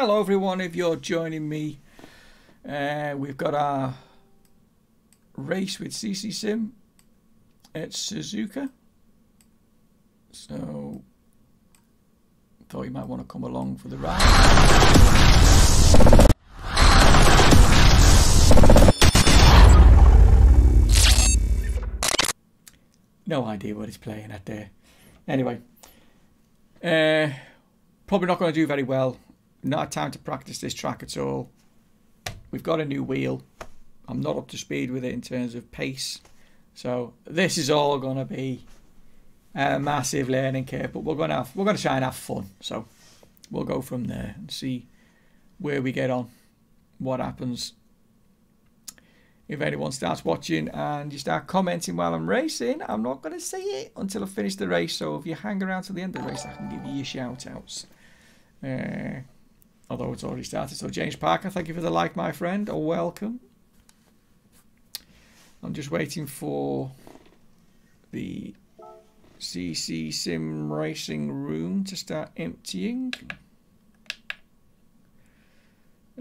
Hello everyone, if you're joining me, uh, we've got our race with CC Sim at Suzuka. So, thought you might want to come along for the ride. No idea what he's playing at there. Anyway, uh, probably not going to do very well. Not time to practice this track at all. We've got a new wheel. I'm not up to speed with it in terms of pace. So this is all going to be a massive learning curve, but we're going to have, we're going to try and have fun. So we'll go from there and see where we get on, what happens. If anyone starts watching and you start commenting while I'm racing, I'm not going to see it until I finish the race. So if you hang around till the end of the race, I can give you your shout outs. Uh, although it's already started. So James Parker, thank you for the like, my friend, or welcome. I'm just waiting for the CC Sim Racing room to start emptying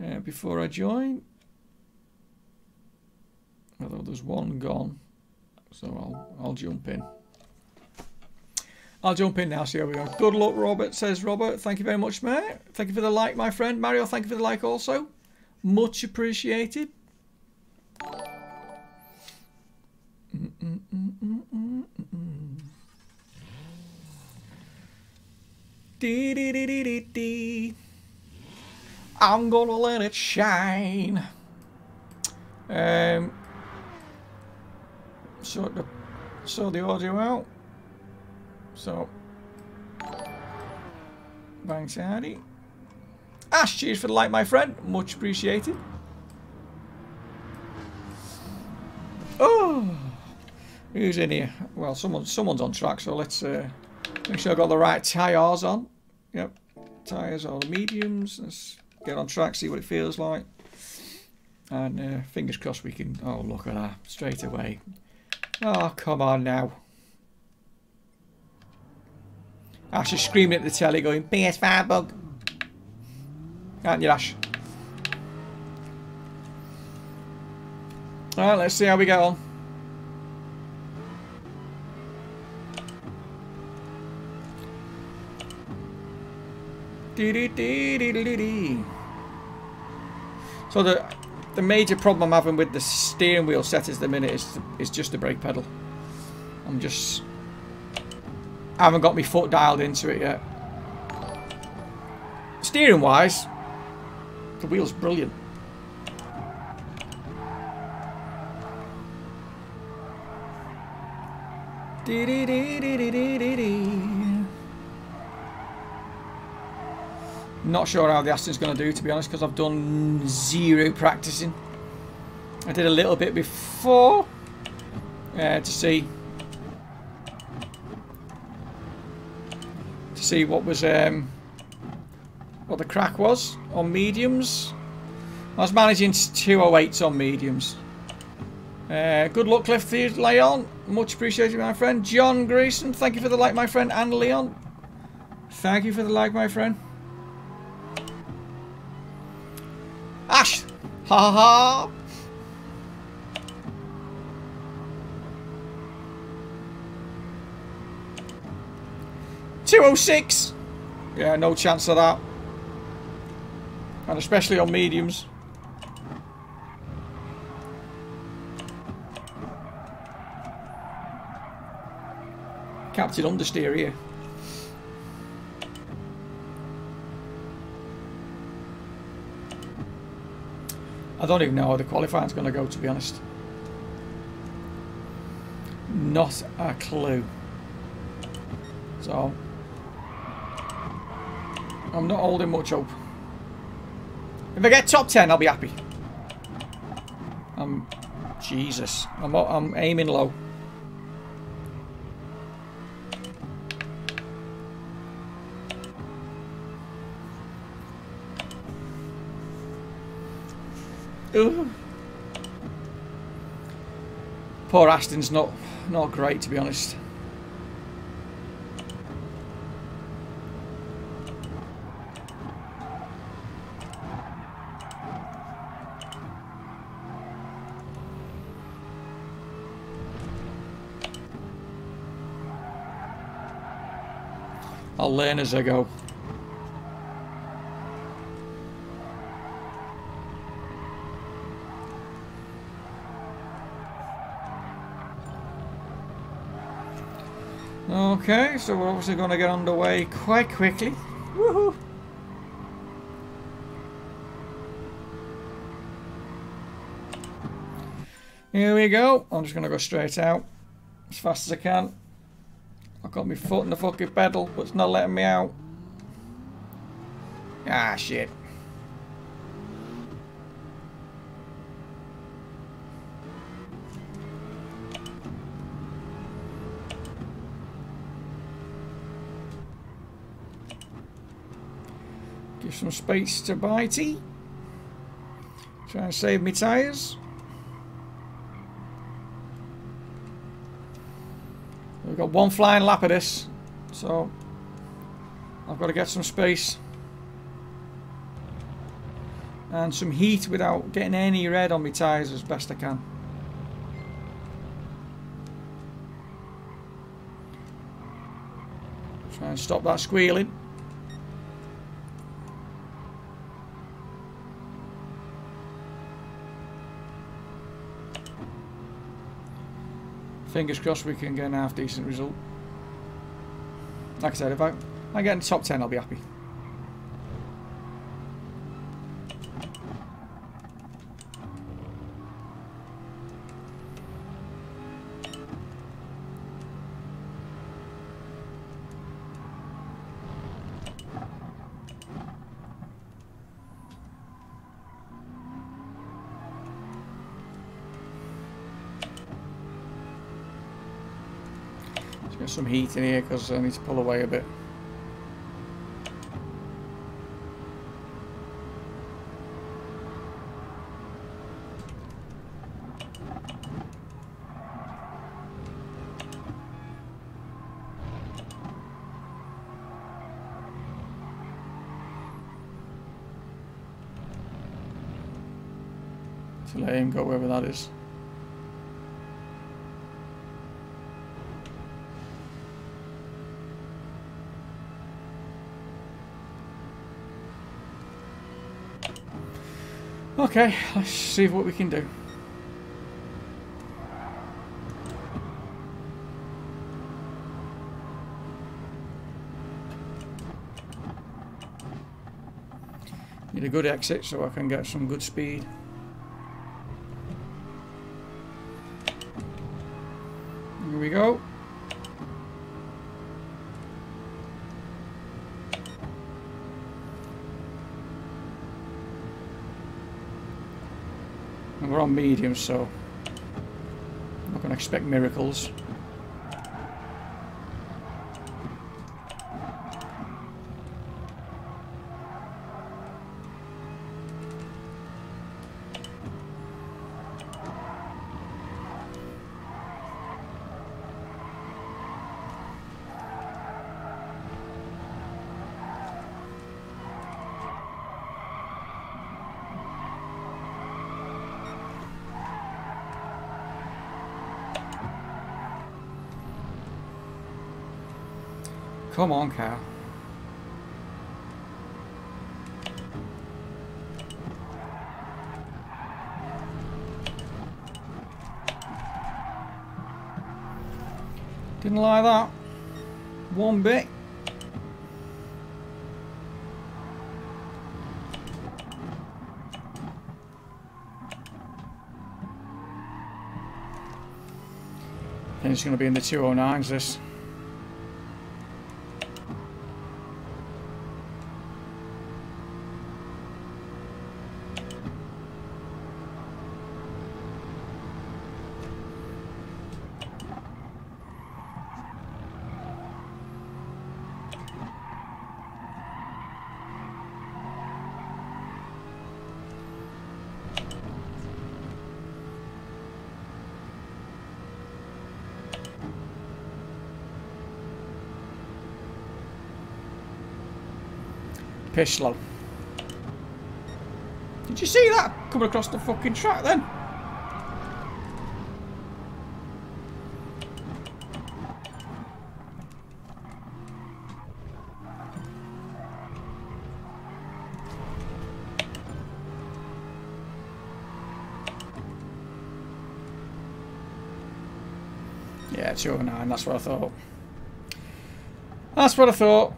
uh, before I join. Although there's one gone, so I'll I'll jump in. I'll jump in now, see how we go. Good luck, Robert, says Robert. Thank you very much, mate. Thank you for the like, my friend. Mario, thank you for the like also. Much appreciated. I'm gonna let it shine. Um, sort the sort the audio out. So, thanks, Hardy. Ash, cheers for the like, my friend. Much appreciated. Oh, who's in here? Well, someone, someone's on track, so let's uh, make sure I've got the right tyres on. Yep, tyres are the mediums. Let's get on track, see what it feels like. And uh, fingers crossed we can... Oh, look at that. Straight away. Oh, come on now. Ash is screaming at the telly going, PS5 bug. Aren't you, Ash? Alright, let's see how we get on. So the the major problem I'm having with the steering wheel set at the minute is is just the brake pedal. I'm just I haven't got my foot dialed into it yet. Steering wise, the wheel's brilliant. Not sure how the Aston's going to do, to be honest, because I've done zero practicing. I did a little bit before uh, to see see what was um, what the crack was on mediums. I was managing 208s on mediums. Uh, good luck, Cliff Leon. Much appreciated, my friend. John Grayson, thank you for the like, my friend. And Leon, thank you for the like, my friend. Ash! Ha ha ha! Two oh six. Yeah, no chance of that. And especially on mediums. Captain understeer here. I don't even know how the qualifying's going to go, to be honest. Not a clue. So, I'm not holding much hope. If I get top 10, I'll be happy. Um, Jesus. I'm, I'm aiming low. Ooh. Poor Aston's not not great to be honest. I'll learn as I go. Okay, so we're obviously going to get underway quite quickly. Woohoo! Here we go. I'm just going to go straight out as fast as I can. I've got my foot in the fucking pedal, but it's not letting me out. Ah, shit. Give some space to Bitey. Try and save me tyres. Got one flying lap of this, so I've got to get some space and some heat without getting any red on my tyres as best I can. Try and stop that squealing. Fingers crossed we can get an half decent result. Like I said, if I, I get in top 10 I'll be happy. Some heat in here because I need to pull away a bit. To let him go wherever that is. Okay, let's see what we can do. Need a good exit so I can get some good speed. Here we go. We're on medium, so I'm not going to expect miracles. Come on, Cal. Didn't like that. One bit. And it's going to be in the 209s this. piss slow. Did you see that coming across the fucking track then? Yeah, 209, that's what I thought. That's what I thought.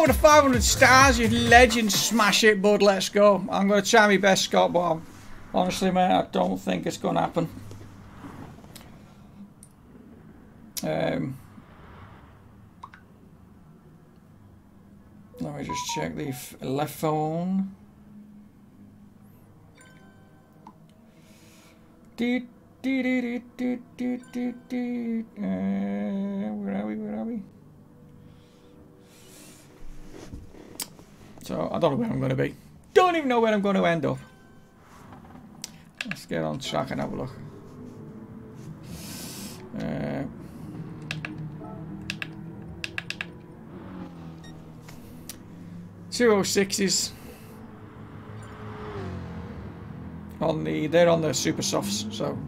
Scott with the 500 stars, you legend. Smash it, bud. Let's go. I'm going to try my best, Scott, but I'm, honestly, mate, I don't think it's going to happen. Um, let me just check the left phone. Dee, dee, dee, dee, dee, dee, dee, uh, where are we? Where are we? So I don't know where I'm going to be. Don't even know where I'm going to end up. Let's get on track and have a look. Uh, Two oh sixes on the they're on the super softs, so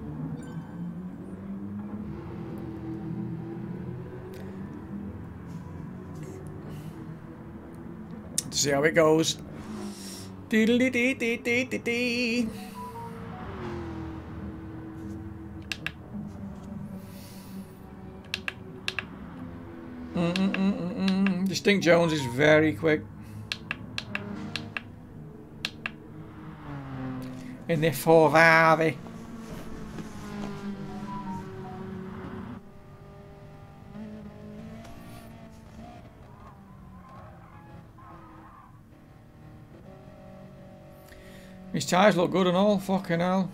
see how it goes. Dee dee dee dee dee dee dee. Mm -mm -mm Distinct Jones is very quick. In the four Harvey. His tyres look good and all, fucking hell.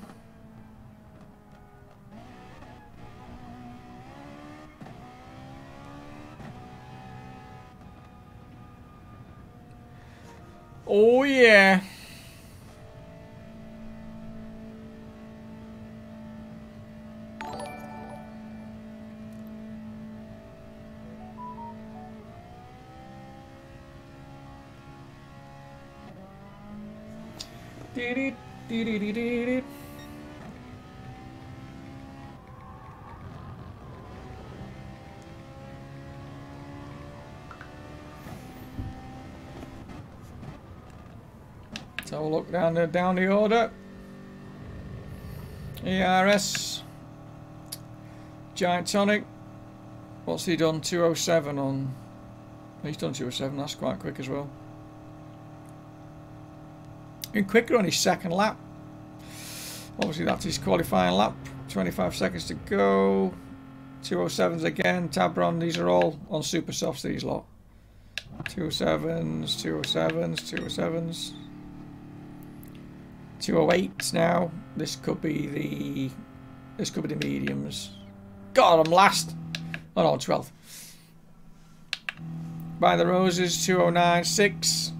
Look down the down the order. ERS Giant Tonic. What's he done? 207 on. He's done 207. That's quite quick as well. And quicker on his second lap. Obviously that's his qualifying lap. 25 seconds to go. 207s again. Tabron, these are all on super softs, these lot. 207s, 207s, 207s. 208s now. This could be the this could be the mediums. God, I'm last. Oh no, 12th. By the roses, 209, 6.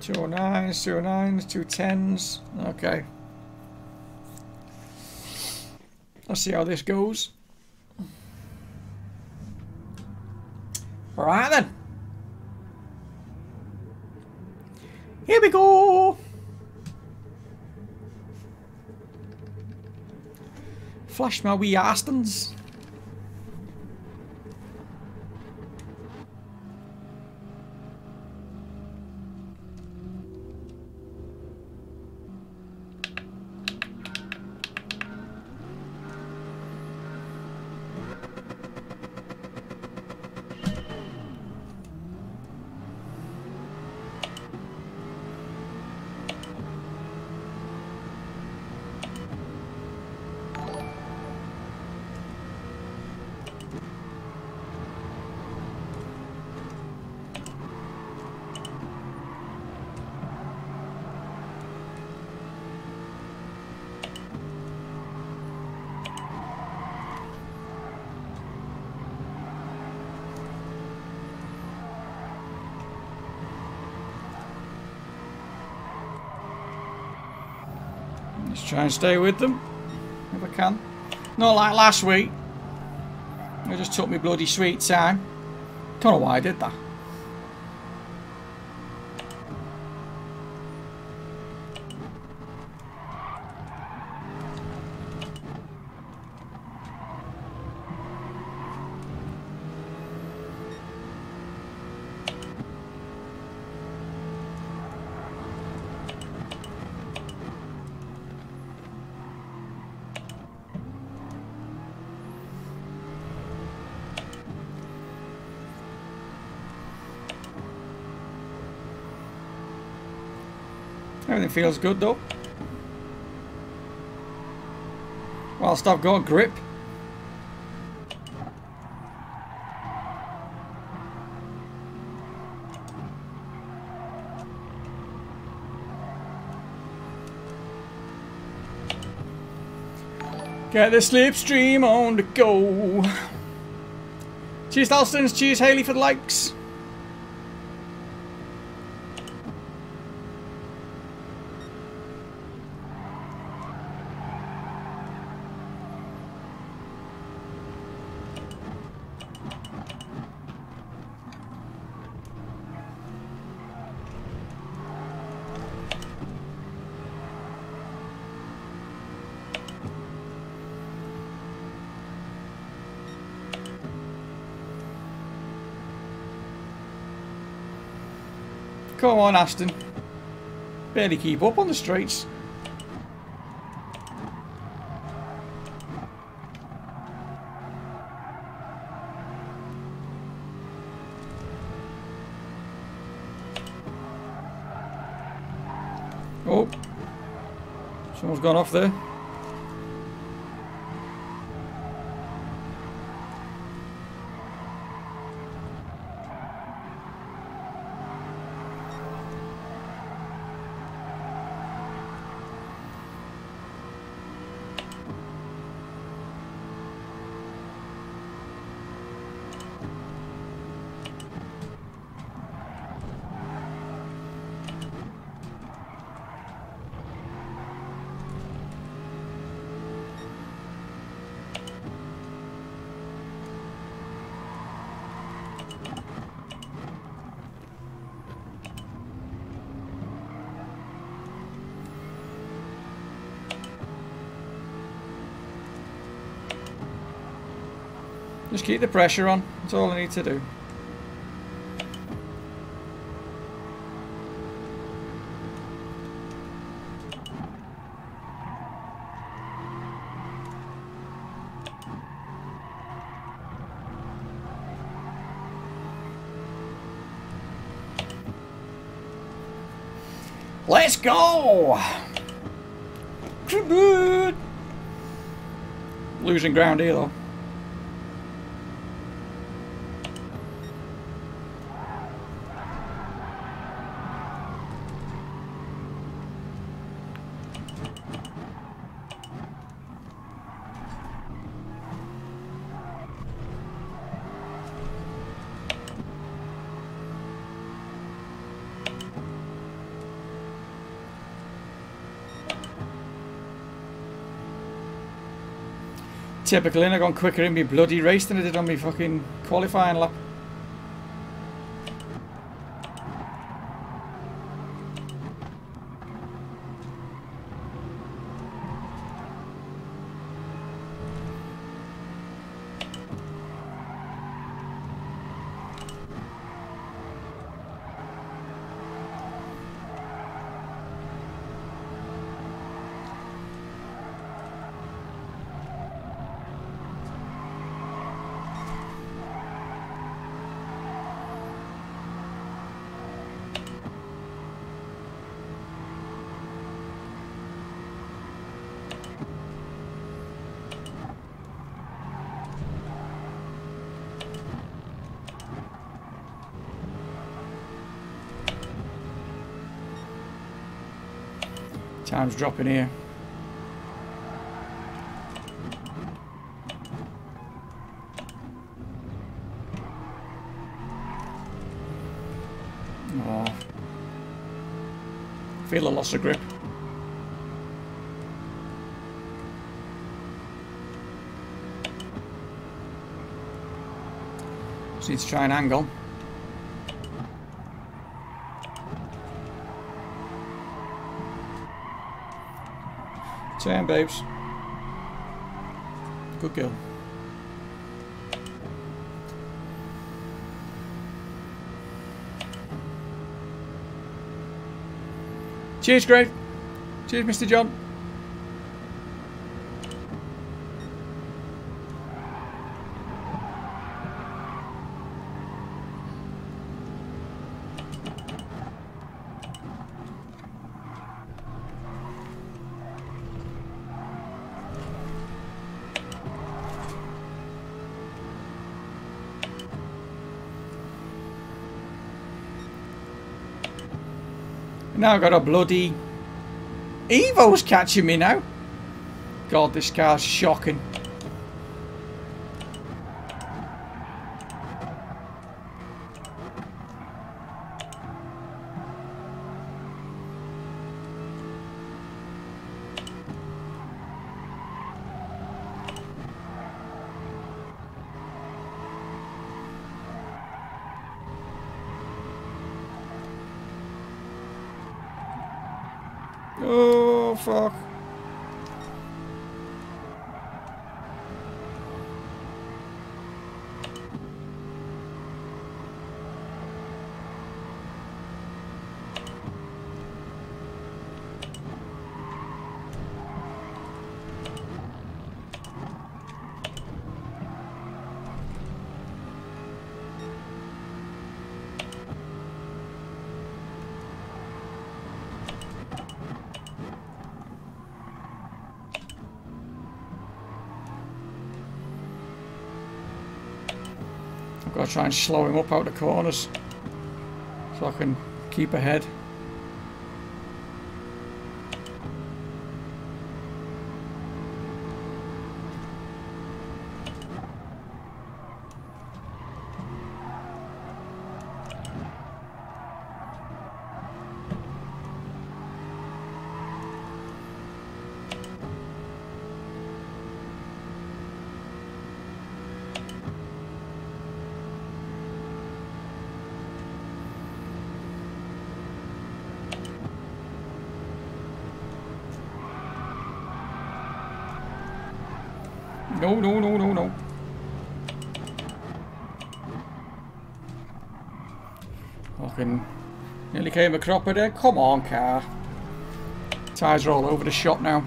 209s, 209s, 210s. Okay. Let's see how this goes. Alright then. Here we go. Flash my wee Astons. Just try and stay with them if I can. Not like last week. I just took me bloody sweet time. Don't know why I did that. Feels good though. Whilst I've got grip. Get the slipstream on the go. Cheers, Dalstons. Cheers, Haley, for the likes. Come on, Aston. Barely keep up on the streets. Oh. Someone's gone off there. Just keep the pressure on. That's all I need to do. Let's go! Losing ground here though. Typical, and I gone quicker in my bloody race than I did on my fucking qualifying lap. Time's dropping here. Oh. Feel a loss of grip. Just need to try an angle. Turn, babes. Good girl. Cheers, Greg. Cheers, Mr. John. Now I've got a bloody... Evo's catching me now. God, this car's shocking. I've got to try and slow him up out the corners so I can keep ahead. No, no, no, no, no. Fucking nearly came a cropper there. Uh, come on, car. Tires are all over the shop now.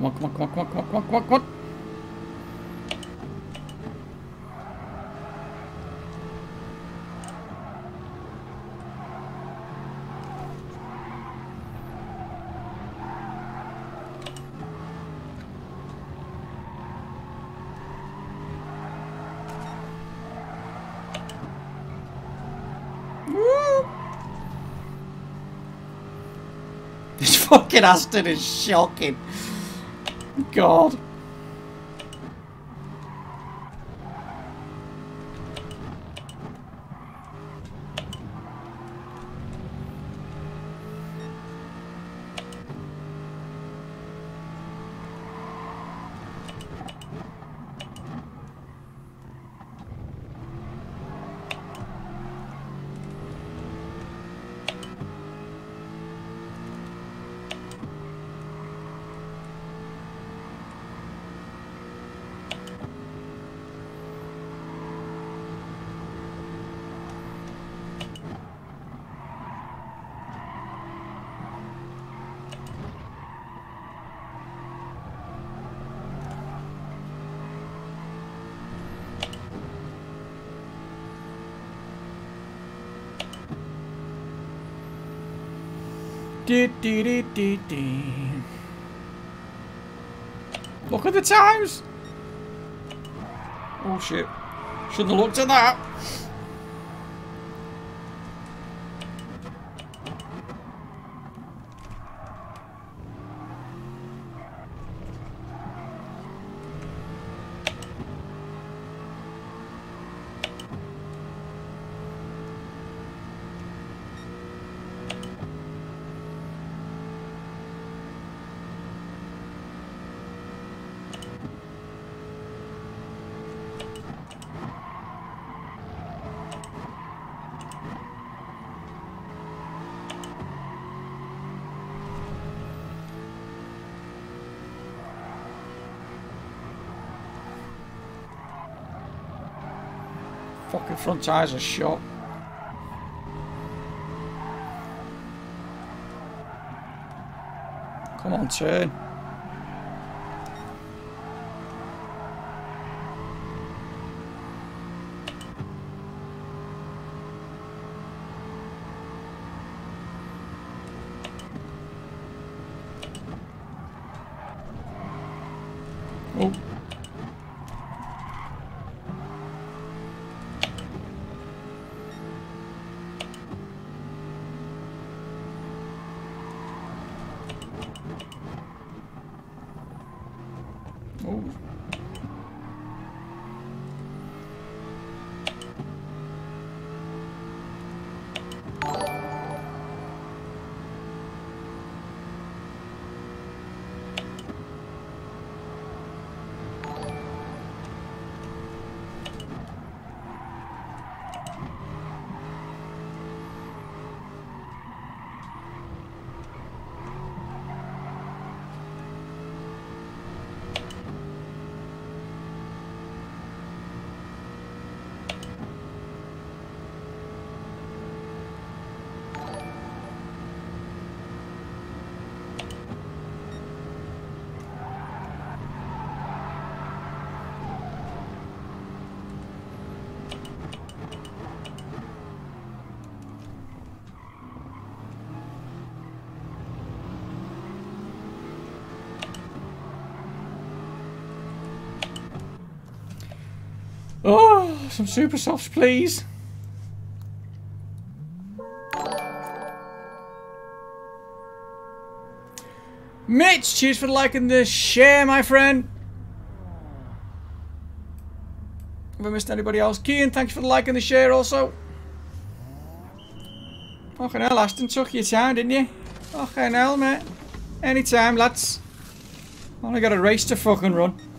Come on, come on, come on, come on, come! This fucking Aston is shocking. God. Look at the times. Oh shit. Shouldn't have looked at that. Fucking front tires are shot. Come on, turn. Oh. Oh, some super softs, please. Mitch, cheers for liking the share, my friend. Have I missed anybody else? Kian, thanks for the like and the share also. Fucking hell, Ashton, took your time, didn't you? Fucking hell, mate. Anytime, lads. Only got a race to fucking run.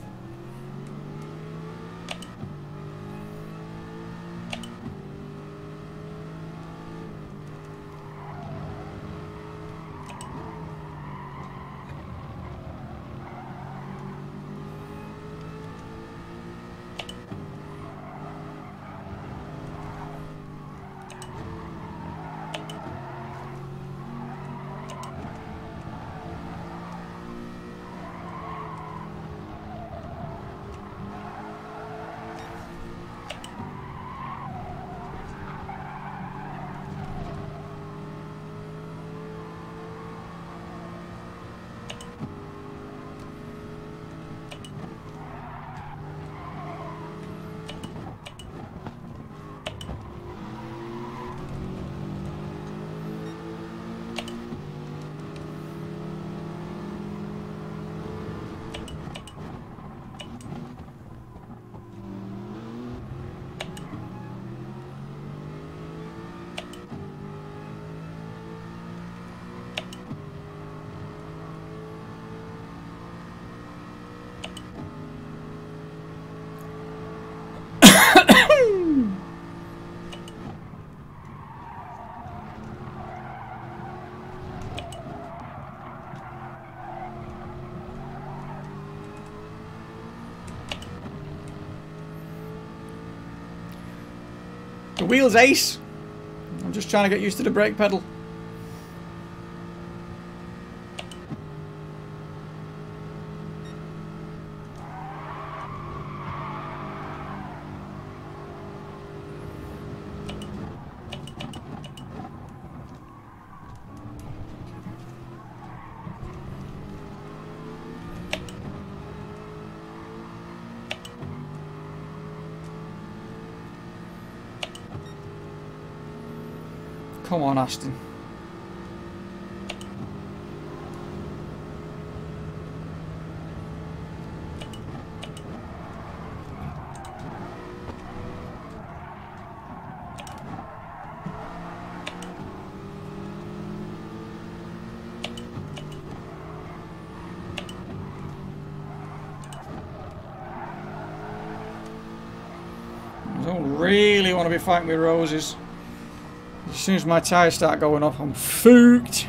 The wheel's ace. I'm just trying to get used to the brake pedal. Come on, Ashton. I don't really want to be fighting with roses. As soon as my tyres start going off, I'm fooked.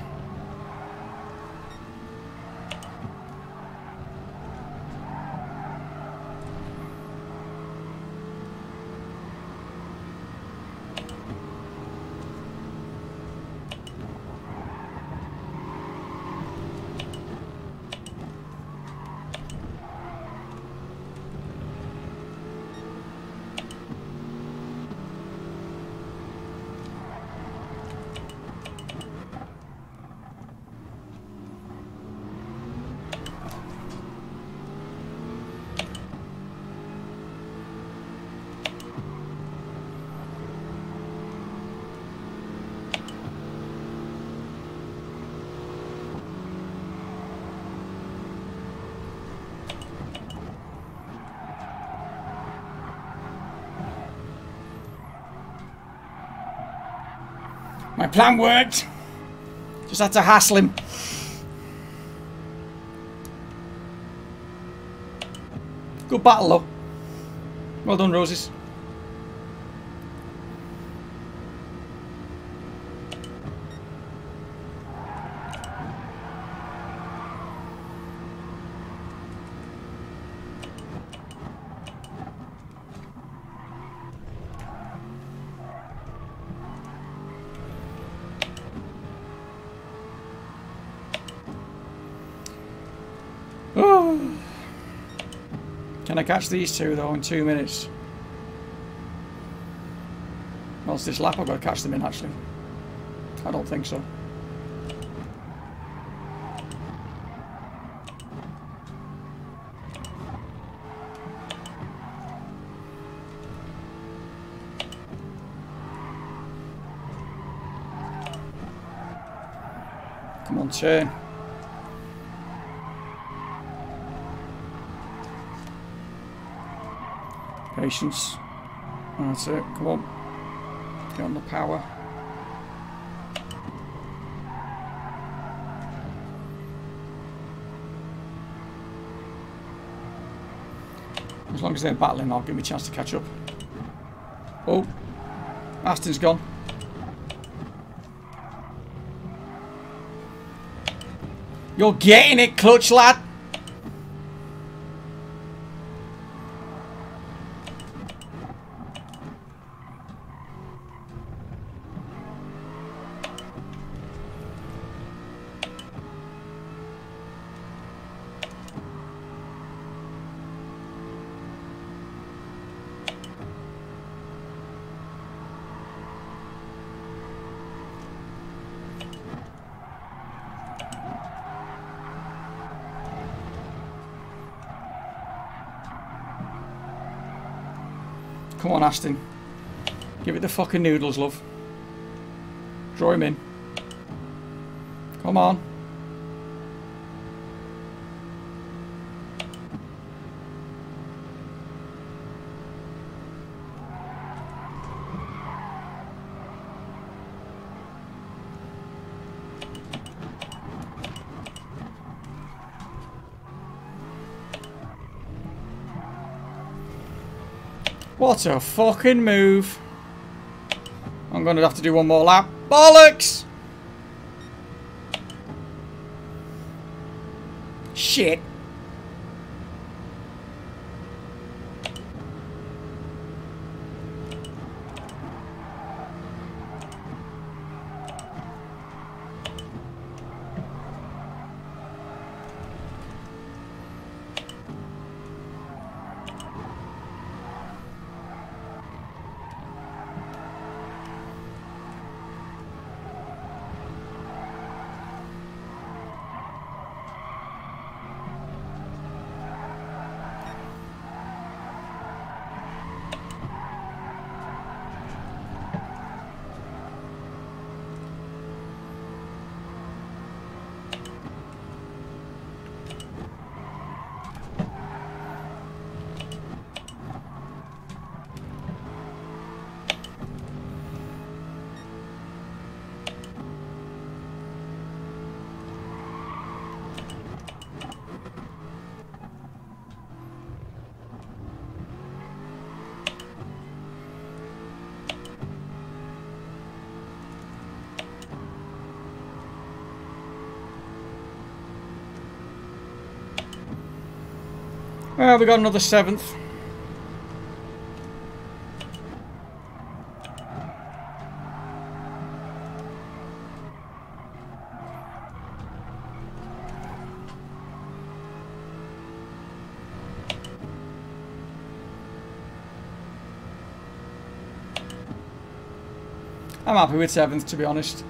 My plan worked. Just had to hassle him. Good battle though. Well done, Roses. Can I catch these two though in two minutes? It's this lap I've got to catch them in actually. I don't think so. Come on, turn. Patience. That's it. Come on. Get on the power. As long as they're battling, I'll give me a chance to catch up. Oh, Aston's gone. You're getting it, clutch lad. Give it the fucking noodles, love. Draw him in. Come on. What a fucking move. I'm going to have to do one more lap. Bollocks! Shit. Well, we got another seventh. I'm happy with seventh, to be honest.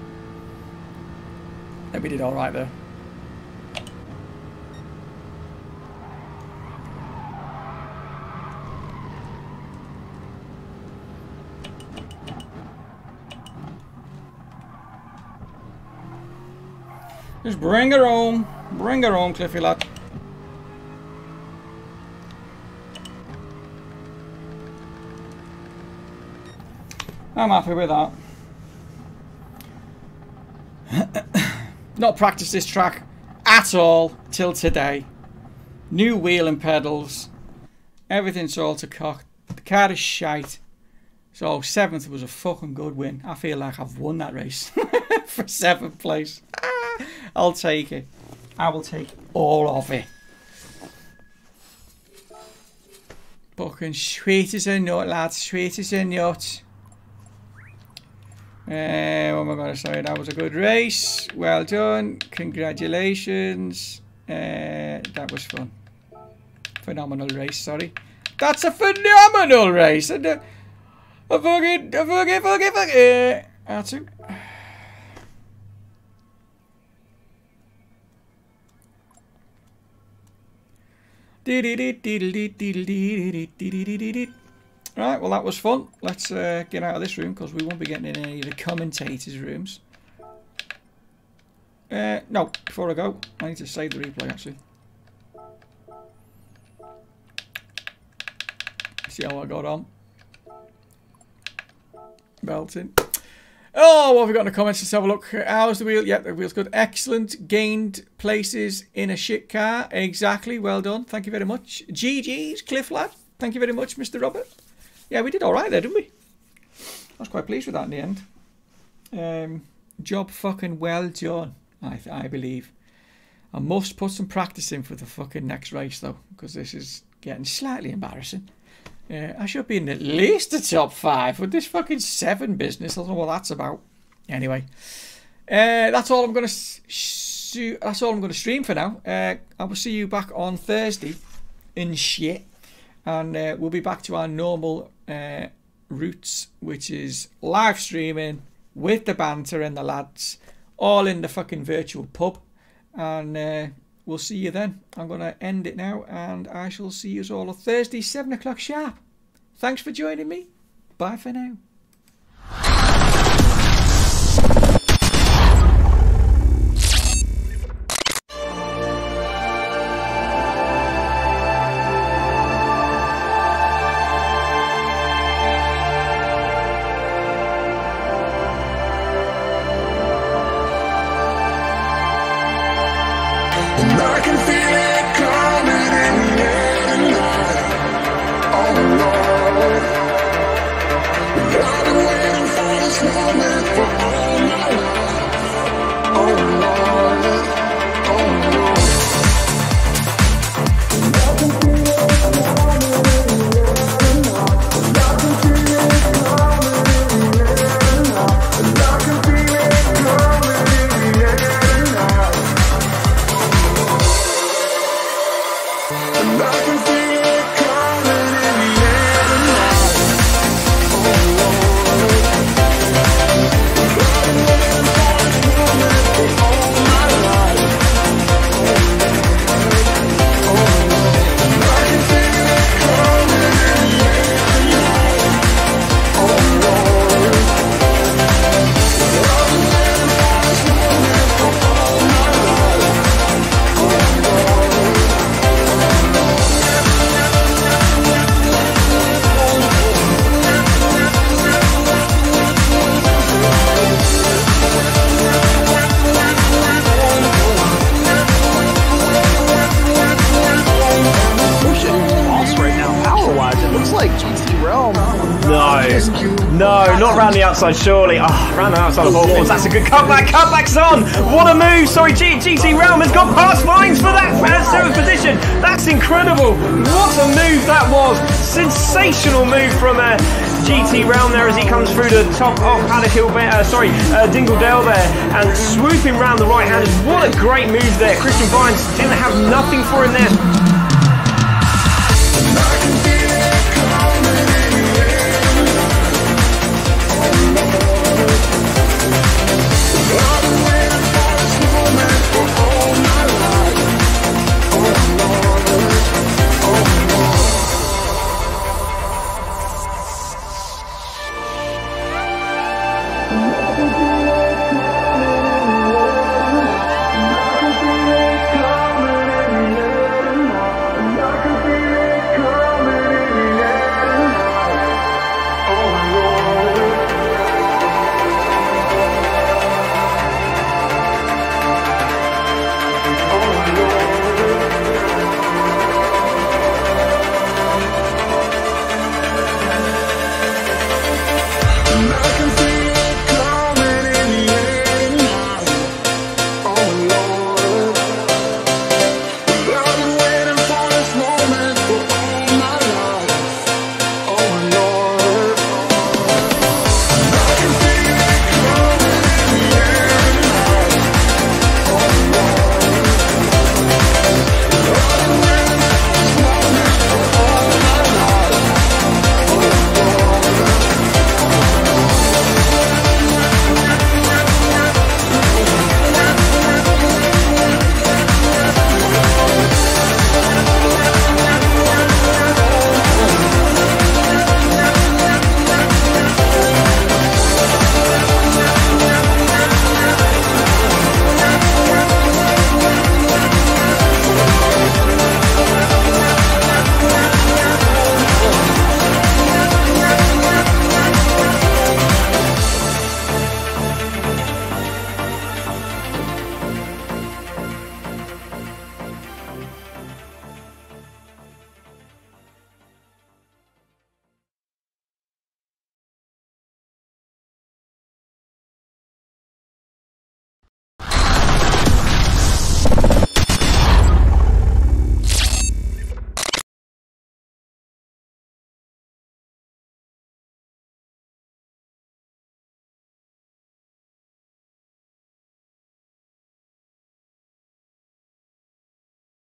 I think we did all right there. Just bring her home. Bring her home, Cliffy lad. I'm happy with that. not practiced this track at all till today. New wheel and pedals. Everything's all to cock. The car is shite. So seventh was a fucking good win. I feel like I've won that race for seventh place. I'll take it. I will take all of it. Fucking sweet as a nut, lads. Sweet as a nut. Uh, am I going to say? That was a good race. Well done. Congratulations. Uh, that was fun. Phenomenal race, sorry. That's a phenomenal race. And, a fucking, a fucking, fucking, fucking. Uh, that's it. Right, well that was fun. Let's uh, get out of this room because we won't be getting in any of the commentators' rooms. Uh, no, before I go, I need to save the replay actually. See how I got on. Belting. Oh, what have we got in the comments? Let's have a look. How's the wheel? Yep, the wheel's good. Excellent. Gained places in a shit car. Exactly. Well done. Thank you very much. GG's, Cliff Lad. Thank you very much, Mr. Robert. Yeah, we did all right there, didn't we? I was quite pleased with that in the end. Um, job fucking well done, I, I believe. I must put some practice in for the fucking next race, though, because this is getting slightly embarrassing. Uh, I should be in at least the top five with this fucking seven business. I don't know what that's about. Anyway, uh, that's all I'm gonna. that's all I'm gonna stream for now. Uh, I will see you back on Thursday in shit, and uh, we'll be back to our normal uh, routes, which is live streaming with the banter and the lads, all in the fucking virtual pub, and we'll see you then. I'm going to end it now, and I shall see you all on Thursday, 7 o'clock sharp. Thanks for joining me. Bye for now. Cutback. Cutback's on. What a move. Sorry, G GT Realm has got past Vines for that seventh position. That's incredible. What a move that was. Sensational move from uh, GT Realm there as he comes through the top of Paddock Hill, uh, sorry, uh, Dingle Dell there, and swooping round the right handers. What a great move there. Christian Vines didn't have nothing for him there.